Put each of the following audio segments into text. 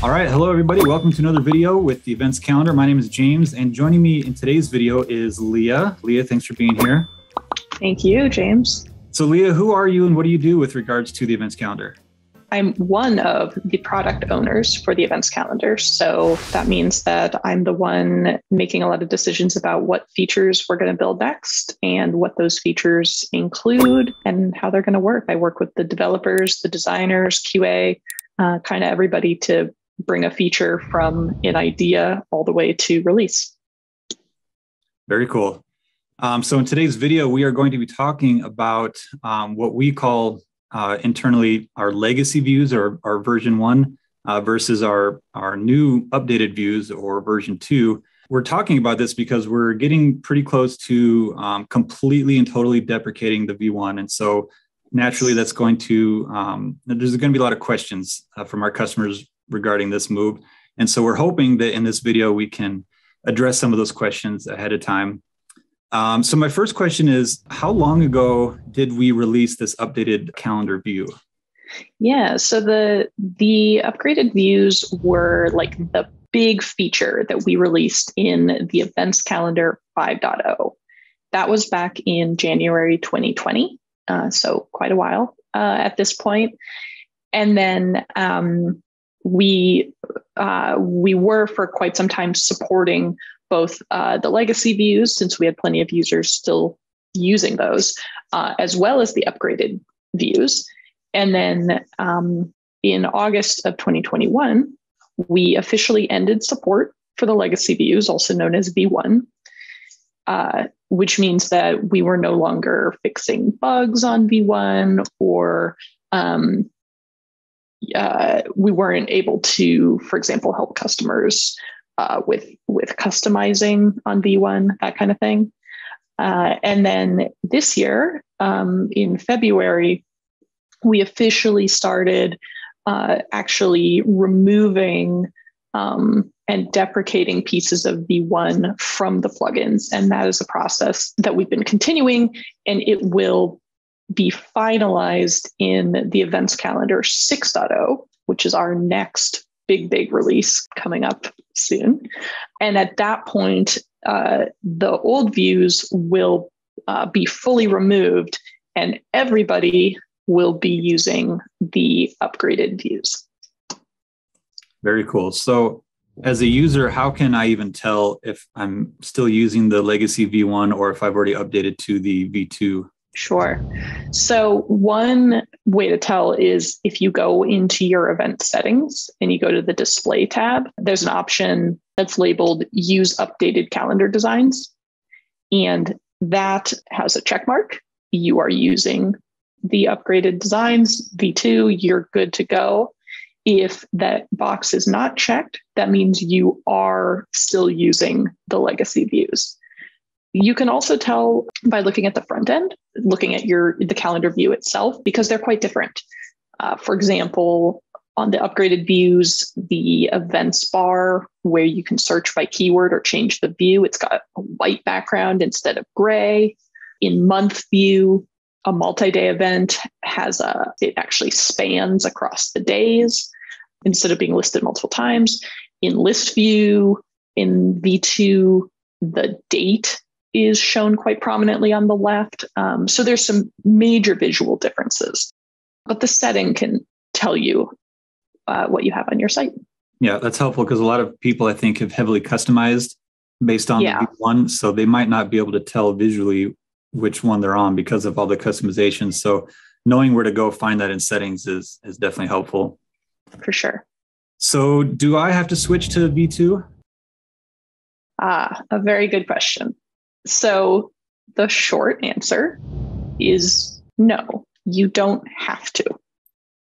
All right, hello everybody. Welcome to another video with the events calendar. My name is James, and joining me in today's video is Leah. Leah, thanks for being here. Thank you, James. So, Leah, who are you and what do you do with regards to the events calendar? I'm one of the product owners for the events calendar. So that means that I'm the one making a lot of decisions about what features we're going to build next and what those features include and how they're going to work. I work with the developers, the designers, QA, uh, kind of everybody to bring a feature from an idea all the way to release. Very cool. Um, so in today's video, we are going to be talking about um, what we call uh, internally our legacy views or our version one uh, versus our, our new updated views or version two. We're talking about this because we're getting pretty close to um, completely and totally deprecating the V1. And so naturally that's going to, um, there's going to be a lot of questions uh, from our customers regarding this move. And so we're hoping that in this video, we can address some of those questions ahead of time. Um, so my first question is, how long ago did we release this updated calendar view? Yeah, so the the upgraded views were like the big feature that we released in the events calendar 5.0. That was back in January 2020, uh, so quite a while uh, at this point. And then um, we uh, we were for quite some time supporting both uh, the legacy views, since we had plenty of users still using those, uh, as well as the upgraded views. And then um, in August of 2021, we officially ended support for the legacy views, also known as V1, uh, which means that we were no longer fixing bugs on V1 or um, uh, we weren't able to, for example, help customers uh, with with customizing on V1, that kind of thing. Uh, and then this year, um, in February, we officially started uh, actually removing um, and deprecating pieces of V1 from the plugins. And that is a process that we've been continuing, and it will be finalized in the events calendar 6.0, which is our next big, big release coming up soon. And at that point, uh, the old views will uh, be fully removed and everybody will be using the upgraded views. Very cool. So, as a user, how can I even tell if I'm still using the legacy V1 or if I've already updated to the V2 Sure. So, one way to tell is if you go into your event settings and you go to the display tab, there's an option that's labeled use updated calendar designs. And that has a check mark. You are using the upgraded designs, V2, you're good to go. If that box is not checked, that means you are still using the legacy views. You can also tell by looking at the front end, looking at your the calendar view itself, because they're quite different. Uh, for example, on the upgraded views, the events bar where you can search by keyword or change the view, it's got a white background instead of gray. In month view, a multi-day event has a it actually spans across the days instead of being listed multiple times. In list view, in V2, the date is shown quite prominently on the left. Um, so there's some major visual differences, but the setting can tell you uh, what you have on your site. Yeah, that's helpful because a lot of people, I think, have heavily customized based on yeah. one, so they might not be able to tell visually which one they're on because of all the customizations. So knowing where to go find that in settings is is definitely helpful. For sure. So do I have to switch to V2? Ah, a very good question. So the short answer is no, you don't have to.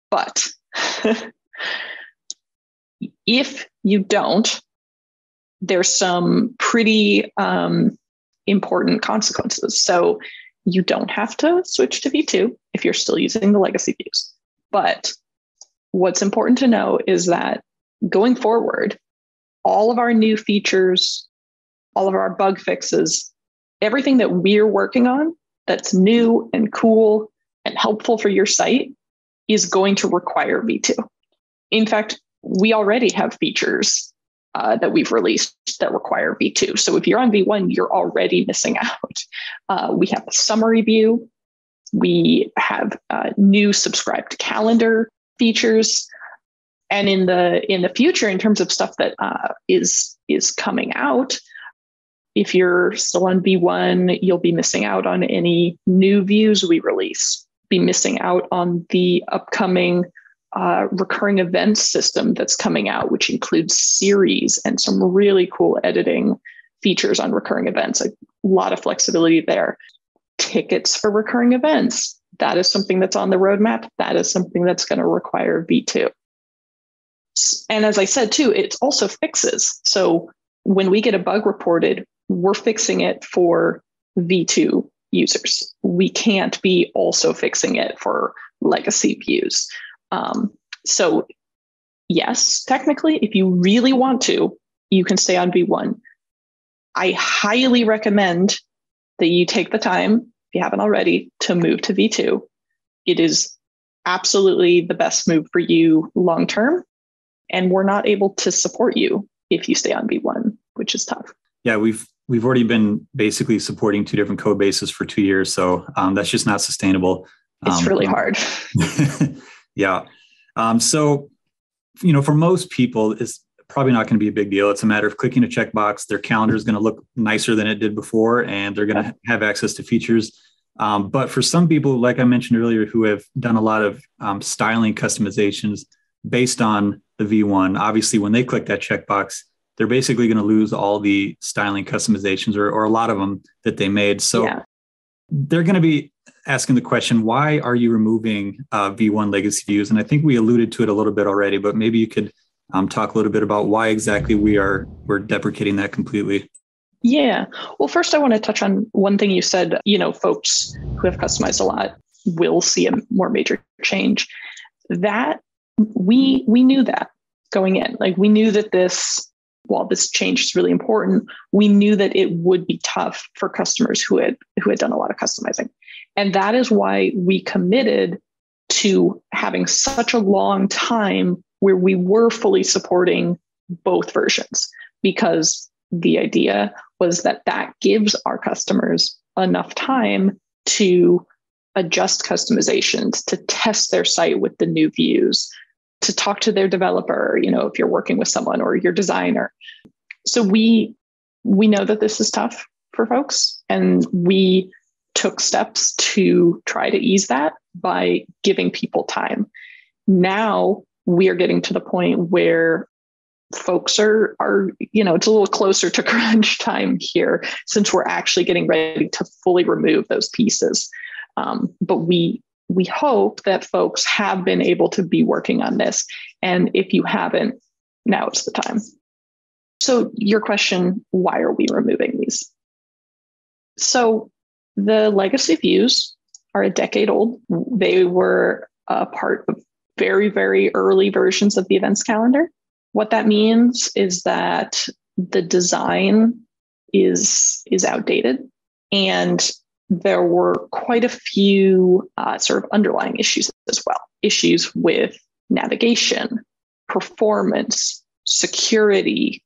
But if you don't, there's some pretty um, important consequences. So you don't have to switch to V2 if you're still using the legacy views. But what's important to know is that going forward, all of our new features, all of our bug fixes everything that we're working on that's new and cool and helpful for your site is going to require V2. In fact, we already have features uh, that we've released that require V2. So if you're on V1, you're already missing out. Uh, we have a summary view. We have uh, new subscribed calendar features. And in the in the future, in terms of stuff that uh, is is coming out, if you're still on V1, you'll be missing out on any new views we release. Be missing out on the upcoming uh, recurring events system that's coming out, which includes series and some really cool editing features on recurring events. A lot of flexibility there. Tickets for recurring events. That is something that's on the roadmap. That is something that's going to require V2. And as I said too, it's also fixes. So when we get a bug reported, we're fixing it for V2 users. We can't be also fixing it for legacy views. Um, so, yes, technically, if you really want to, you can stay on V1. I highly recommend that you take the time, if you haven't already, to move to V2. It is absolutely the best move for you long term. And we're not able to support you if you stay on V1, which is tough. Yeah, we've we've already been basically supporting two different code bases for two years, so um, that's just not sustainable. It's um, really hard. Yeah. Um, so, you know, for most people, it's probably not going to be a big deal. It's a matter of clicking a checkbox. Their calendar is going to look nicer than it did before, and they're going to have access to features. Um, but for some people, like I mentioned earlier, who have done a lot of um, styling customizations based on the V1, obviously, when they click that checkbox, they're basically going to lose all the styling customizations or, or a lot of them that they made. So yeah. they're going to be asking the question, why are you removing uh, V1 legacy views? And I think we alluded to it a little bit already, but maybe you could um, talk a little bit about why exactly we are we're deprecating that completely. Yeah. Well, first I want to touch on one thing you said, you know, folks who have customized a lot will see a more major change. That we we knew that going in. Like we knew that this while this change is really important, we knew that it would be tough for customers who had who had done a lot of customizing. And that is why we committed to having such a long time where we were fully supporting both versions because the idea was that that gives our customers enough time to adjust customizations, to test their site with the new views, to talk to their developer, you know, if you're working with someone or your designer. So we we know that this is tough for folks and we took steps to try to ease that by giving people time. Now we are getting to the point where folks are are you know it's a little closer to crunch time here since we're actually getting ready to fully remove those pieces um, but we we hope that folks have been able to be working on this and if you haven't now it's the time so your question why are we removing these so the legacy views are a decade old. They were a part of very, very early versions of the events calendar. What that means is that the design is is outdated and there were quite a few uh, sort of underlying issues as well issues with navigation performance security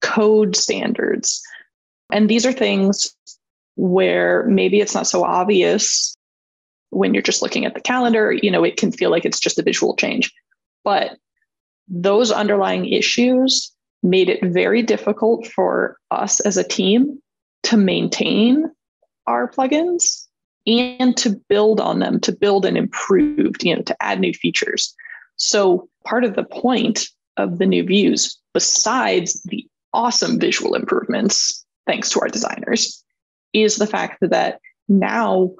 code standards and these are things where maybe it's not so obvious when you're just looking at the calendar, you know, it can feel like it's just a visual change. But those underlying issues made it very difficult for us as a team to maintain our plugins and to build on them, to build and improve, you know, to add new features. So part of the point of the new views, besides the awesome visual improvements, thanks to our designers, is the fact that now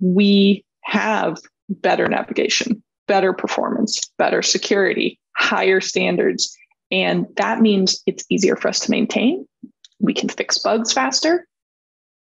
we have better navigation, better performance, better security, higher standards. And that means it's easier for us to maintain. We can fix bugs faster.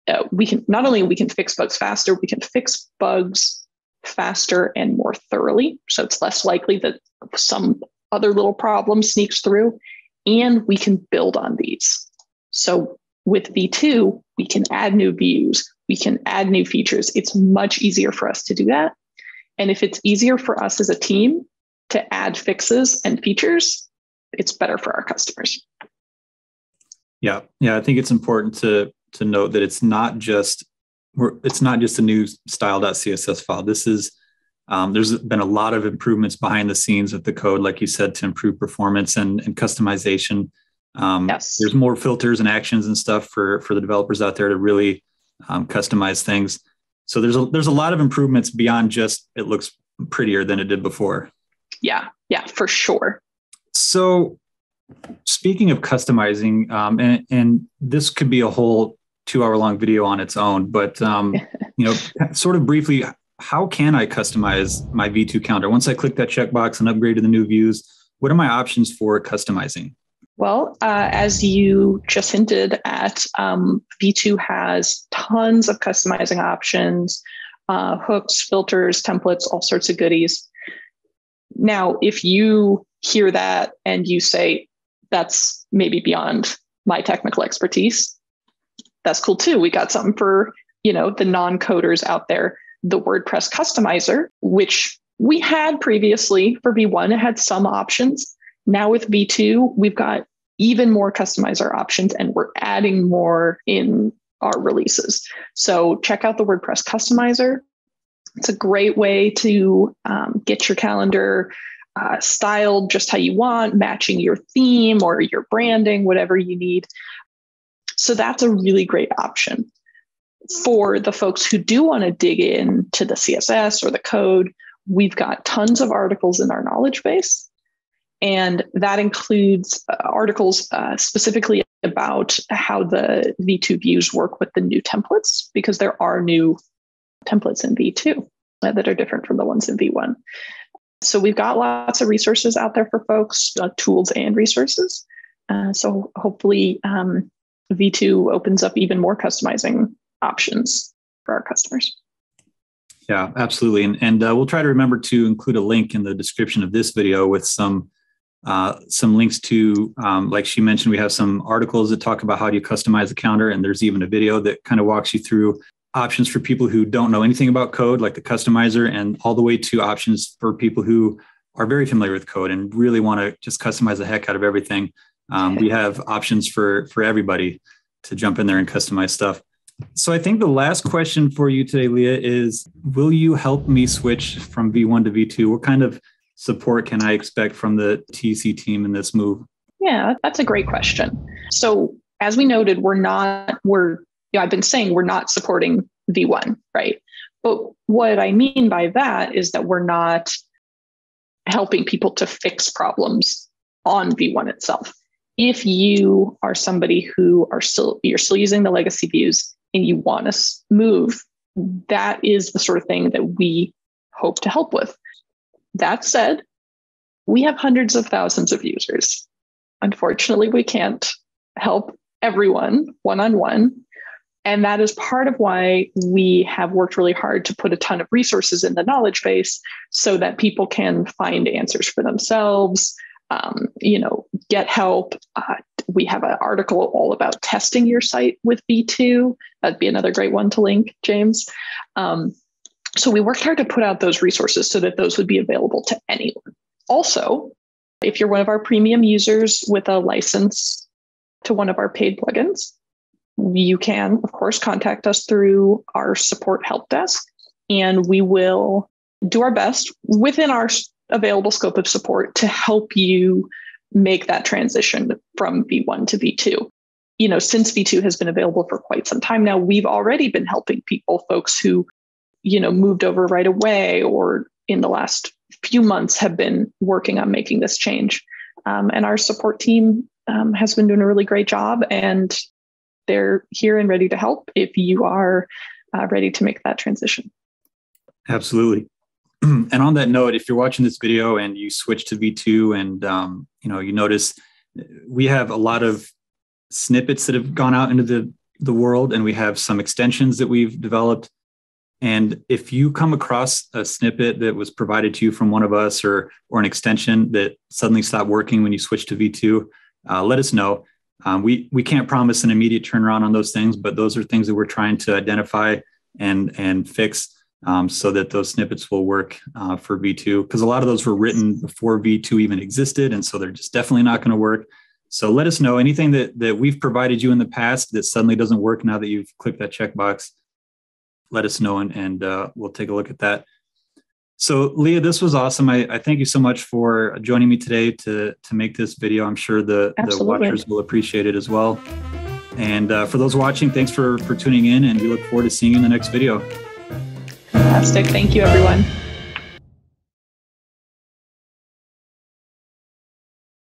Uh, we can not only we can fix bugs faster, we can fix bugs faster and more thoroughly. So it's less likely that some other little problem sneaks through, and we can build on these. So with V2, we can add new views, we can add new features. It's much easier for us to do that. And if it's easier for us as a team to add fixes and features, it's better for our customers. Yeah, yeah, I think it's important to to note that it's not just it's not just a new style.css file. This is um, there's been a lot of improvements behind the scenes with the code, like you said, to improve performance and, and customization. Um, yes. There's more filters and actions and stuff for for the developers out there to really um, customize things. So there's a there's a lot of improvements beyond just it looks prettier than it did before. Yeah, yeah, for sure. So speaking of customizing, um, and, and this could be a whole two hour long video on its own, but um, you know, sort of briefly, how can I customize my V2 calendar? Once I click that checkbox and upgrade to the new views, what are my options for customizing? Well, uh, as you just hinted at, um, V2 has tons of customizing options, uh, hooks, filters, templates, all sorts of goodies. Now, if you hear that and you say, that's maybe beyond my technical expertise, that's cool too. We got something for, you know, the non-coders out there. The WordPress customizer, which we had previously for V1, it had some options. Now with V2, we've got even more customizer options and we're adding more in our releases. So check out the WordPress customizer. It's a great way to um, get your calendar uh, styled just how you want, matching your theme or your branding, whatever you need. So that's a really great option. For the folks who do want to dig in to the CSS or the code, we've got tons of articles in our knowledge base. And that includes uh, articles uh, specifically about how the V2 views work with the new templates, because there are new templates in V2 uh, that are different from the ones in V1. So we've got lots of resources out there for folks, uh, tools and resources. Uh, so hopefully um, V2 opens up even more customizing options for our customers. Yeah, absolutely. And, and uh, we'll try to remember to include a link in the description of this video with some uh, some links to, um, like she mentioned, we have some articles that talk about how do you customize the calendar, and there's even a video that kind of walks you through options for people who don't know anything about code, like the customizer, and all the way to options for people who are very familiar with code and really want to just customize the heck out of everything. Um, we have options for for everybody to jump in there and customize stuff. So I think the last question for you today, Leah, is: Will you help me switch from V1 to V2? What kind of support can I expect from the TEC team in this move? Yeah, that's a great question. So as we noted, we're not we're you know, I've been saying we're not supporting V1, right? But what I mean by that is that we're not helping people to fix problems on V1 itself. If you are somebody who are still you're still using the legacy views and you want to move, that is the sort of thing that we hope to help with. That said, we have hundreds of thousands of users. Unfortunately, we can't help everyone one on one. And that is part of why we have worked really hard to put a ton of resources in the knowledge base so that people can find answers for themselves, um, you know, get help. Uh, we have an article all about testing your site with V2. That'd be another great one to link, James. Um, so we worked hard to put out those resources so that those would be available to anyone. Also, if you're one of our premium users with a license to one of our paid plugins, you can, of course, contact us through our support help desk, and we will do our best within our available scope of support to help you make that transition from V1 to V2. You know, since V2 has been available for quite some time now, we've already been helping people, folks who, you know, moved over right away or in the last few months have been working on making this change. Um, and our support team um, has been doing a really great job. And they're here and ready to help if you are uh, ready to make that transition. Absolutely. and on that note, if you're watching this video and you switch to V2 and um, you know you notice we have a lot of snippets that have gone out into the the world, and we have some extensions that we've developed. And if you come across a snippet that was provided to you from one of us or or an extension that suddenly stopped working when you switch to V2, uh, let us know. Um, we we can't promise an immediate turnaround on those things, but those are things that we're trying to identify and and fix um, so that those snippets will work uh, for V2 because a lot of those were written before V2 even existed. And so they're just definitely not going to work. So let us know anything that, that we've provided you in the past that suddenly doesn't work now that you've clicked that checkbox. Let us know and, and uh, we'll take a look at that. So Leah, this was awesome. I, I, thank you so much for joining me today to, to make this video. I'm sure the, the watchers will appreciate it as well. And uh, for those watching, thanks for, for tuning in and we look forward to seeing you in the next video. Fantastic. Thank you, everyone.